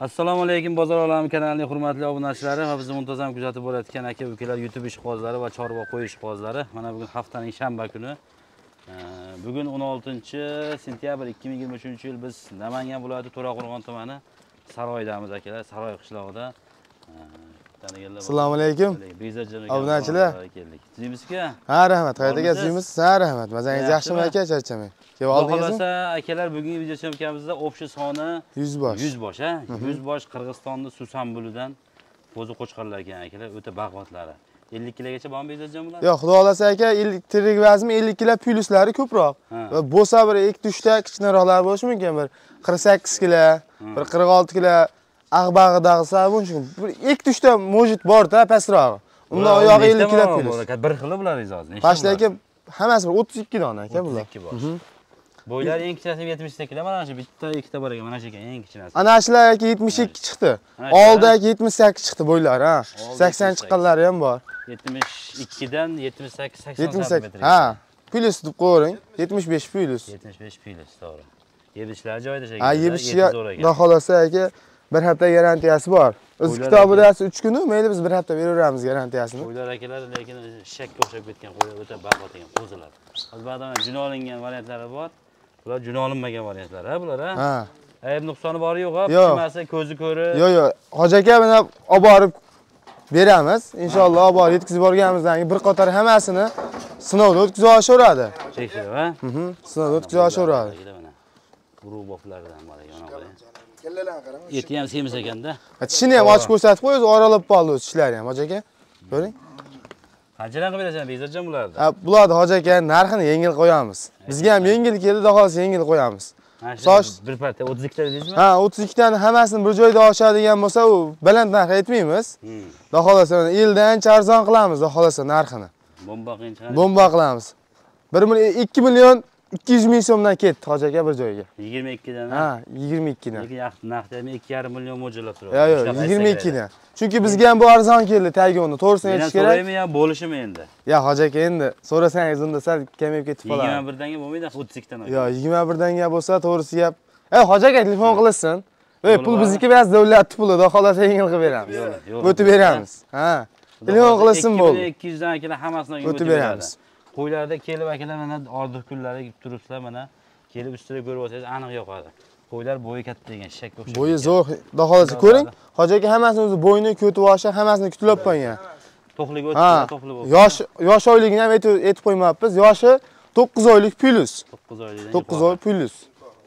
assalomu alaykum bozor olami kanalining hurmatli obunachilari va bizni muntazam kuzatib borayotgan aka ukalar youtube ishqibozlari va chorva qo'y ishqibozlari. Mana bugun haftaning shanba kuni. Bugun 16 sentyabr 2023 yil biz namangan viloyati to'raqo'rg'on tumani saroydamiz akalar saroy qishlog'ida. Assalomu alaykum. Obunachilar. keldik tuzaymizku Ha, rahmat. Qayerda Bormisiz? gazimiz? Ha, rahmat. Mazangiz yaxshimi aka? Charchamang. Kelib oldingizmi? xohlasa akalar bugungi video syomkamizda общий soni 100 bosh. 100 bosh ha 100 bosh qirg'izistonni susanbulidan qo'zi qo'chqorlar ekan akalar o'ta baquvvatlari 50 kilogacha bormi bezajon bular Yo'q, xudo xolasa aka, tirik vazmi 50 kilo plyuslari ko'proq. Va bo'lsa bir 2-3 ta kichikroqlar bo'lishi mumkin. Bir 48 kilo, bir 46 kilo ag'bag'idag'isa bo'lishi mumkin. Bir 2-3 ta mojit bor-da pastrog'i. Undan oyog'i 50 kilo bor? plyus. Bir xili bular hozir nechta aka hammasi bir 32 dona aka bular. 32 bosh bo'ylari eng kichkisi 78 kilo mana shu bitta ikkita bor ekan mana shu ekan eng kichkinasi Ana shular aka 72 chiqdi. Ana shular? Oldi aka 78 chiqdi bo'ylari, ha. Oldi 80 78. chiqqanlari ham bor. 72 dan 78 80 78. santimetr Ha. Plyus deb qo'ying. 75 plyus. 75 pilis to'g'ri yeb ichishlar joyida Ha, yeb xudo ekan xolasa aka bir hafta garantiyasi bor. O'z Qo'ylar kitobida 3 kuni, mayli biz bir hafta beraveramiz garantiyasini. qo'ylar akalar lekin shakka o'xshab ketgan qo'ylar o'ta baquvvat ekan qo'zilar albatta juno olingan variantlari bor bular juno olinmagan variantlari ha bular ha ayb nuqsoni bor yo'q Yo'q. pishmasi ko'zi ko'ri Yo'q, yo'q. Hoji aka mana olib borib beramiz. Inshaalloh olib borib yetkazib borganimizdan keyin bir qator hammasini sinovdan o'tkazib olishaveradi. tekshiruv ha Mhm. Sinovdan o'tkazib olishaveradi. mana urug' boplaridan bor ekan anaqa eti ham semiz ekanda Tishini ham ochib ko'rsatib qo'y, o'zi oralab qoldi o'z tishlari ham, hoji aka. Ko'ring. qanchadan qilib berasan bekzodjon bularni Ha, bularni hoji aka narxini yengil qo'yamiz. Bizga ham yengil keldi, xolasa yengil qo'yamiz. Soch- bir parta 32 ta deysizmi Ha, 32 tani hammasini bir joyda olishadigan bo'lsa, u baland narx aytmaymiz. Hmm. Xudo xolasa mana eldan arzon qilamiz, xudo xolasa narxini. bomba qiyin chiqadi Bomba qilamiz. 1 million 2 million 200 ming so'mdan ketdi hoji aka bir joyga. 22 dan Ha, 22 dan. lekin naqd 2,5 million mo'ljallab turadi Yo'q, yo'q, 22 dan. Chunki bizga ham bu arzon keldi tagoni, to'g'risini aytish kerak. so'raymi yo bo'lishimi endi Ya hoji aka endi so'rasangiz unda sal kamayib ketib qoladi. 21 danga bo'lmaydi 32 dan Yo, 21 dan gap bo'lsa, to'g'risi gap. Ey, hoji aka telefon qilsin. Ey, pul bizniki emas, davlat puli, xudo xolasa yengil qilib beramiz. O'tib beramiz. Ha. Telefon qilsin bo'ldi. 200 dan akalar hammasini O'tib beramiz. Qo'ylarda kelib akalar mana ordiq kunlari kelib turibsizlar mana kelib ustida ko'rib olsangiz aniq yoqadi qo'ylar bo'yi katta ekan shakka o'xshab Bo'yi zo'r. Xolasa ko'ring. Hoji aka hammasini o'zi bo'yni, ko'ti, boshi hammasini kutlab qo'ygan. to'qliga o'tib to'qli bo'lib Yosh yosh oyligini ham aytib qo'ymayapmiz. Yoshi 9 oylik plyus. 9 oydan 9 oy plyus.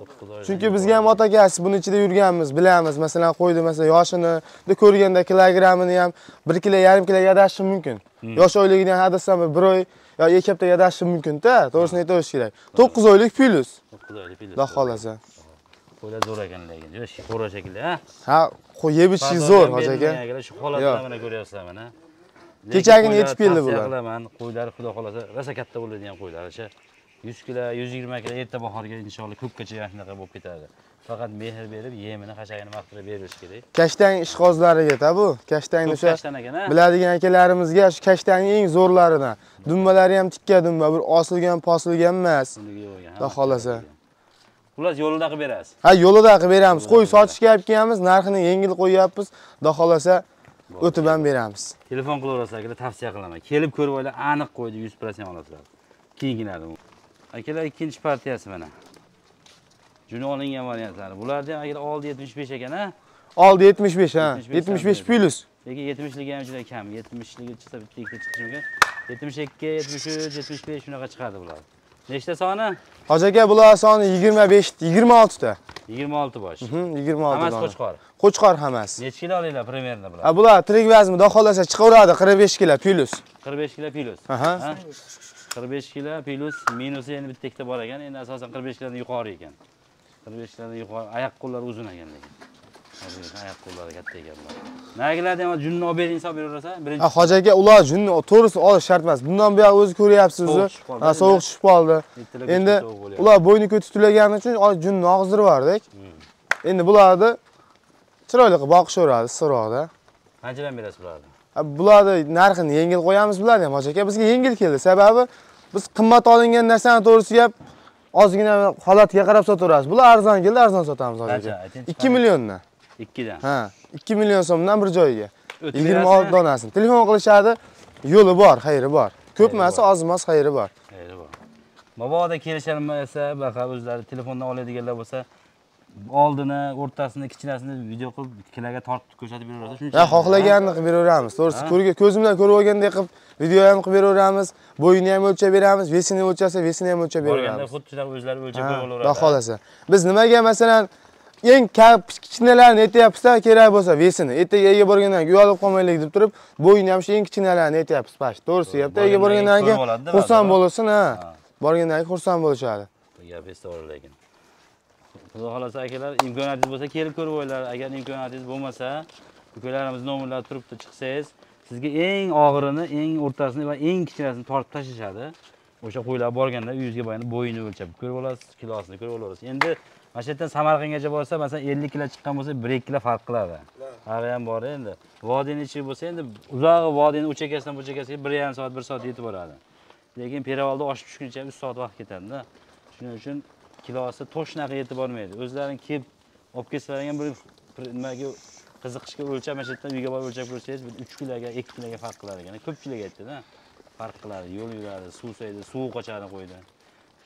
9 oydan Chunki bizga ham ota akasi buni ichida yurganmiz, bilamiz. Masalan, qo'ydi, masalan, yoshini ko'rganda kilogrammini ham 1 kilo, yarim kilo yadashi mumkin. Yosh oyligini ham hadasam 1 oy yo 2 hafta yadashi mumkin-da, to'g'risini aytish kerak. 9 oylik plyus. 9 oylik pil Xudo xolasa. qo'ylar zo'r ekan lekin juda sho'ra shekilli ha Ha, qo'y yeb ichish zo'r, hoji aka. shu holatda Yo'q. mana ko'ryapsizlar mana Kechagina yetib keldi bular. qilaman qo'ylar xudo xolasa rosa katta bo'ladigan qo'ylar o'sha 100 kilo 120 kilo erta bahorga inshaalloh ko'pgacha shunaqa bo'lib ketadi faqat mehr berib yemini hashagini vaqtida berish kerak Kashtang ishqozlariga bu. Kashtangni o'sha biladigan akalarimizga shu kashtangning eng zo'rlaridan. Dumbalari ham tikka dumba, bir osilgan, posilgan emas. Xudo ekan. xullas yo'lida qilib berasiz Ha, yo'lida qilib beramiz. Qo'y sotishga olib kelamiz, narxini yengil qo'yyapmiz. Xudo xolasa o'tib ham beramiz. telefon qilaverasizlar akalar tavsiya qilaman kelib ko'rib olaylar aniq qo'ydi 100% olasizlar keyingilarni akalar ikkinchi partiyasi mana juni olingan variantlari bularni ham akalar oldi 75 ekan a Oldi 75 ha. 75 75 plyus. lekin 70ligi ham juda kam 70ligi chiqsa bitta ikkita chiqishi mumkin 72 73 75 shunaqa chiqadi bular nechta soni Hoji aka bular soni 25, 26 ta. 26 bosh Mhm, 26 hammasi dona. qo'chqor Qo'chqor hammasi. necha kilo olinglar примерно bular bular tirik vazni xudo xolasa chiqaveradi 45 kilo plyus. 45 kilo plus Aha. Ha? 45 kilo plus minusi endi bitta ikkita bor ekan endi asosan 45 kilodan yuqori ekan 45 kilodan yuqori oyoq qo'llari uzun ekan lekin oyoq qo'llari katta ekan bular nagilarni ham junni olib bering hisob beraversa birinchi hoji aka ular junni to'g'risi olish shart emas. Bundan buyoq o'zi ko'ryapsiz o'zi. Sovuq tushib qoldi Endi ular bo'yni ko'ti tulaganligi uchun junni og'zdirib yubordik. Endi bularni chiroyli qilib boqishaveradi issiqroqda. qanchadan berasiz bularni bularni narxini yengil qo'yamiz bularni ham hoji aka. Bizga yengil keldi. Sababi biz qimmat olingan narsani to'g'risi gap ozgina holatiga qarab sotaveramiz. Bular arzon keldi, arzon sotamiz. Ayting, 2 milliondan. ikkidan Ha, 2 million so'mdan bir. O'tib 26 berasizmi? donasini. Telefon qilishadi. Yo'li bor, xayri bor. Ko'p emas, oz emas, xayri bor. Xayri bor. Mabodo kelisholmasa, baqa o'zlari telefondan oladiganlar bo'lsa, oldini, o'rtasini, kichinasini video qilib ikkilarga tortib ko'rsatib beraverasiz. Ha, xohlaganini qilib beraveramiz. To'g'risi, ko'rga ko'zimdan ko'rib olgandek qilib video ham qilib beraveramiz. Bo'yini ham o'lchab beramiz, vesini o'lchasa, vesini ham o'lchab beraveramiz. xuddi shunaqa o'zlari o'lchab Ha, qo'yaveradi. Xudo xolasa. Biz nimaga masalan eng kichkinalarni aytyapmiz-da, kerak bo'lsa vesini. Ertaga ega borgandan keyin uyalib qolmaylik deb turib, bo'yini ham shu eng kichkinalarni aytyapmiz, pash. To'g'risi deyapti. Ega borgandan keyin xursand bo'lsin, ha. Borgandan keyin xursand bo'lishadi. Gapingiz to'g'ri lekin. Xudo xohlasa akalar, imkoniyatingiz bo'lsa kelib ko'rib olinglar Agar imkoniyatingiz bo'lmasa, ukalarimiz nomerlari turibdi, chiqsangiz, sizga eng og'irini, eng o'rtasini va eng kichkinasini tortib tashlashadi. O'sha qo'ylar borganda uyingizga borganda bo'yini o'lchab ko'rib olasiz, kilosini ko'rib olasiz. Endi mana shu yerdan Samarqandgacha borsa, masalan 50 kilo chiqqan bo'lsa, 1-2 kilo farq qiladi. Hali ham bor endi. Vodiyni ichiga bo'lsa, endi uzog'i vodiyni u bu bu chekkasiga 1,5 soat, 1 soat yetib boradi. Lekin Peravalda oshib tushguncha 3 soat vaqt ketadi-da. Shuning uchun kilosi to'shnaqa yetib bormaydi. O'zlaring kelib olib kelsalar ham bir nimaga qiziqishga o'lchab mana shu yerdan uyga borib o'lchab ko'rsangiz bir 3 kiloga, 2 kiloga farq qilar ekan. Ko'pchilik aytdi-da. Farq qiladi, yo'l yuradi, suv so'ydi, suv qochadi qo'ydi.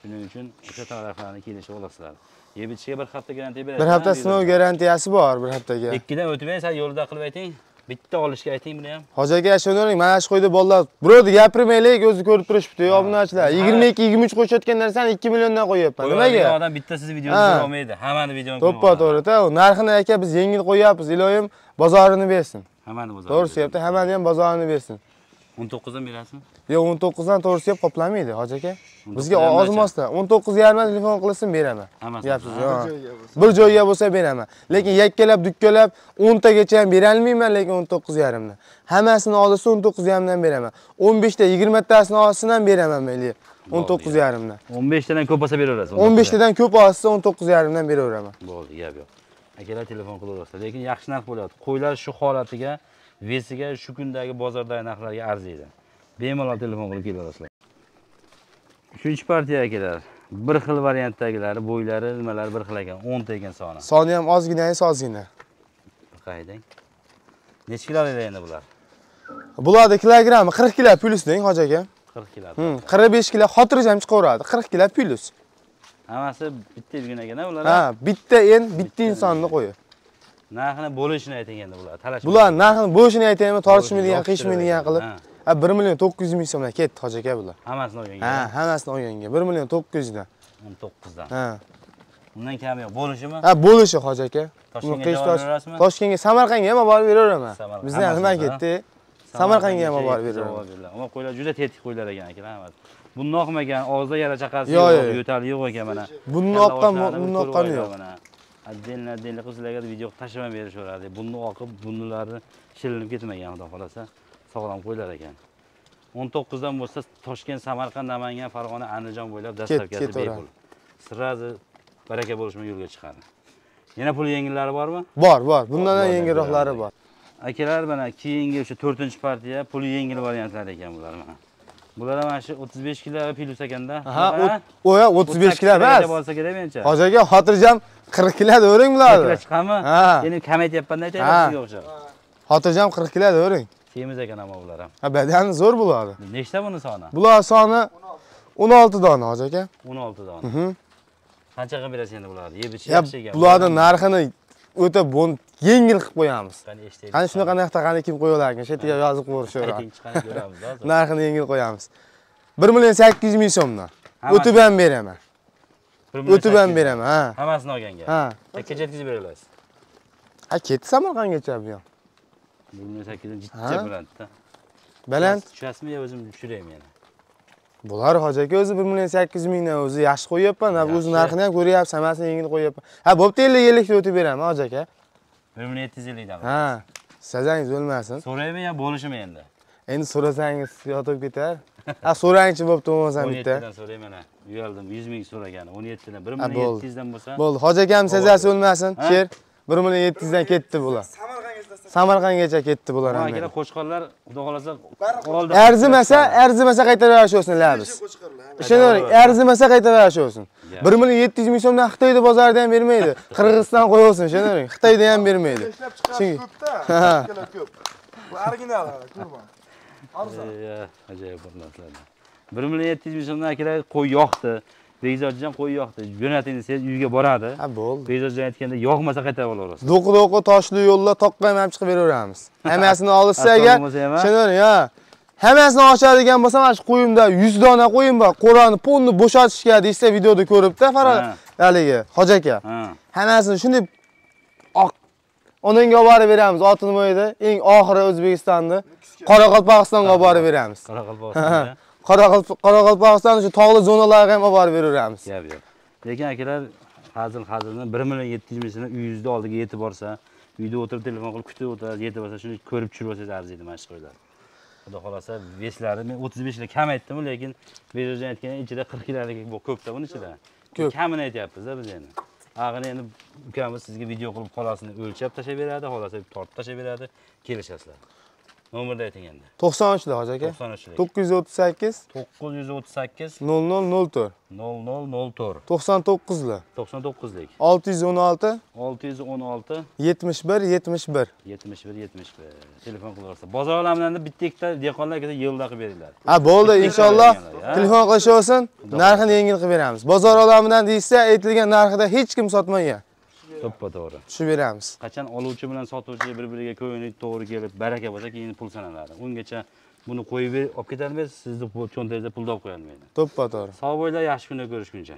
Shuning uchun o'sha taraflarni kelishib olasizlar. Yeb ichishga bir hafta garantiya beradi. Bir hafta sinov garantiyasi bor, bir haftaga. Ikkidan o'tmay, sen yo'lda qilib ayting. Bitta olishga ayting buni ham. Hoji aka ishonavering, mana shu qo'yda bolalar, birovni gapirmaylik, o'zi ko'rib turishibdi, obunachilar. 22, 23 qo'shayotgan narsani 2 milliondan. Qo'yadigan Nimaga? odam bitta sizni videongizni ko'ra olmaydi. Hammani videoni To'ppa to'g'ri-da. Narxini aka biz yengil qo'yapmiz. Iloyim bozorini bersin. Hammani bozor. To'g'risi deyapti, hammani ham bozorini bersin. 19 dan berasizmi? Yo'q, 19 dan to'g'risi deb qoplamaydi, hoji aka. 19 Bizga dan ozmasdan 19 yarim telefon qilsin beraman. Ha. Bir joyga bo'lsa beraman. Lekin yakkalab, dukkalab 10 tagacha ham bera olmayman, lekin 19 yarimdan. Hammasini olsa 19 yarimdan beraman. 15 ta 20 tasini olsin ham beraman mayli. 19 yarimdan. 15 tadan ko'p bo'lsa beraverasiz. 15 tadan ko'p olsa 19 yarimdan beraveraman. Bo'ldi, gap yo'q. Akalar telefon qilaverasiz. Lekin yaxshi narx bo'lyapti. Qo'ylar shu holatiga, vesiga, shu kundagi bozordagi narxlarga arziydi. Bemalol telefon qilib kelaverasizlar. Uchinchi partiya akalar. Bir xil variantdagilari, bo'ylari, nimalari bir xil ekan. 10 ta ekan soni. Soni ham ozgina, ozgina. Qaydang. Necha kilo beradi endi bular? Bularni kilogrammi 40 kilo plyus deng, hoji aka. 40 kilo. Hmm, 45 kilo xotirjam chiqaveradi. 40 kilo plyus. Hammasi bitta yurgan ekan ular. Ha, bitta en, bitta insonni qo'yi. Narxini bo'lishini ayting endi bular. Talash. Bular narxini bo'lishini aytaymi, tortishmaydigan, qiyishmaydigan qilib. 1 million 900 ming so'mdan ketdi hoji aka bular. Hammasini olganga. Ha, hammasini olganga 1 million 900 dan. 19 dan. Ha. Undan kam yo'q. Bo'lishimi? Ha, bo'lishi hoji aka. Toshkentga? Toshkentga, Samarqandga ham olib borib beraveraman. Bizdan nima ketdi? Samarqandga ham olib borib berdilar. Ammo qo'ylar juda tetik qo'ylar ekan akalar hammasi. Bundoq ekan, og'izda yara chaqasi Yo'q, yo'tali yo'q ekan mana. Bunni oqqan, bunni oqqani yo'q. Отдельно отдельно qilsalarga video tashlab berishaveradi. Bunni oqib, bunnilarni shilinib ketmagan xudo xolasa. Sog'lom qo'ylar ekan. 19 dan bo'lsa Toshkent, Samarqand, Namangan, Farg'ona, Andijon bo'ylab ketaveradi. bepul. Sirazi baraka bo'lishma yo'lga chiqadi. Yana pul yengillari bormi? Bor, bor. Bundan ham yengilroqlari bor. Akalar mana keyingi o'sha 4-partiya puli yengil variantlar ekan bular mana. Bular mana shu 35 kilo plyus ekanda. Ha, o- o ya 35 kilo emas. bo'lsa kerak mencha. Hoji aka, xotirjam 40 kilo devering bularni. Kilo chiqadimi? Ha. Endi kamaytyapman-da Ha. aytayapman sizga o'xshab. Xotirjam 40 kilo devering. Semiz ekan ammo bular ham. Ha, badan zo'r bo'ladi. Nechta buni soni? Bular soni 16 dona hoji aka. 16 dona. Mhm. Qancha qilib berasiz endi bularni? Yeb ichish Ya yaxshi ekan. bularni narxini o'ta yengil qilib qo'yamiz. Qani eshitaylik. Qani shunaqa narxda qani kim qo'ya olar ekan? Shu yerga yozib hozir. Narxini yengil qo'yamiz. 1 million 800 ming so'mdan. O'tib ham beraman. O'tib ham sakkiz. beraman, ha. Hammasini olganga. Ha. Takkacha yetkazib bera olasiz. Ha, ketdi Samarqandgacha bu ham. 1 million 800 dan Ha. jitta bo'ladi-da. Baland Tushasizmi yo o'zim tushiraymi yana? Bular hoji aka o'zi 1 million 800 mingdan o'zi yaxshi qo'yyapman. O'zi narxini ham ko'ryapsiz, hammasini yengil qo'yyapman. Ha, bo'pti 50 50 ta o'tib beraman hoji aka. 1 million 750 dan. Ha. Sazangiz o'lmasin. So'raymi yo bo'lishimi endi? Endi so'rasangiz yotib ketar. Ha, so'rangchi bo'pti bo'lmasam 17 bitta. dan so'rayman mana. Uyaldim 100 ming so'ragan. 17 dan 1 Ha, million bo'ldi. 700 dan bo'lsa. Bo'ldi, hoji akam sazasi o'lmasin. Sher 1 million 700 dan ketdi bular. Samarqandgacha ketdi bular ham. akalar qo'chqorlar xudo xolasa oldi. Arzimasa, arzimasa qaytarib olsin biz. Ishonavering, arzimasa qaytarib olsin. Ya. 1 million 700 ming so'mdan Xitoyda bozorida ham bermaydi. Qirg'iziston qo'yolsin, ishonavering. Xitoyda ham bermaydi. ishlab chiqarish Chunki- ko'p-da. Ko'p. Bu original, kurban. Ajoyib bir narsalar. 1 million 700 ming so'mdan kerak qo'y yoqdi. Bekzodjon qo'y yoqdi. Jo'nating desangiz uyga boradi. Ha, bo'ldi. Bekzodjon aytganda yoqmasa qaytarib olaverasiz. Do'qi-do'qi toshli yo'llar toqqa ham chiqib beraveramiz. Hammasini olishsa agar, ishonavering, ha. Hammasini ochadigan bo'lsa, mana shu qo'yimda 100 dona qo'yim bor. Qo'rani ponni bo'shatishga desa videoda ko'ribdi, Farhod. Ha. Haligi, Hoji aka. Ha. Hammasini shunday oq onanga olib borib beramiz. Oltinmoyda eng oxiri O'zbekistonni Qoraqalpog'istonga olib borib beramiz. Qoraqalpog'istonda. Qoraqalp- Qoraqalpog'iston shu tog'li zonalarga ham olib borib beraveramiz. Gap yo'q. Lekin akalar hazil hazilni 1 million 700 ming so'mni uyingizda oldiga yetib borsa, uyda o'tirib telefon qilib kutib o'tiradi, yetib borsa shuni ko'rib tushirib olsangiz arziydi mana shu qo'ylar. Xudo xolasa veslari men 35 ga kamaytdim, lekin Bejojon aytgan ichida 40 kilolik bu ko'pda buni ichida. Ko'p. Kamini aytyapmiz-da biz endi. Ag'ini endi ukamiz sizga video qilib qolasini o'lchab tashlab beradi, xolasa tortib tashlab beradi, kelishasizlar. Nomerni ayting endi. 93 da Hoji aka. 93 938 938 0004 0004 99 lar 99 lik 616 616 71 71 71 71 telefon qilaversa bozor olamidan bitta ikkita dehqonlar kelsa yilda qilib beringlar. Ha bo'ldi. Inshaalloh Ha? telefon qilishaversin narxini yengil qilib beramiz. Bozor olamidan deysa aytilgan narxida hech kim sotmagan to'ppa to'g'ri tushib beramiz. Qachon oluvchi bilan sotuvchi bir biriga ko'ngli to'g'ri kelib baraka bo'lsa keyin pul sanaladi. Ungacha buni qo'yib olib ketolmaysiz sizni bu cho'ntagingizda pul olib qo'yolmaydi. To'ppa to'g'ri sog' bo'linglar yaxshi kunda ko'rishguncha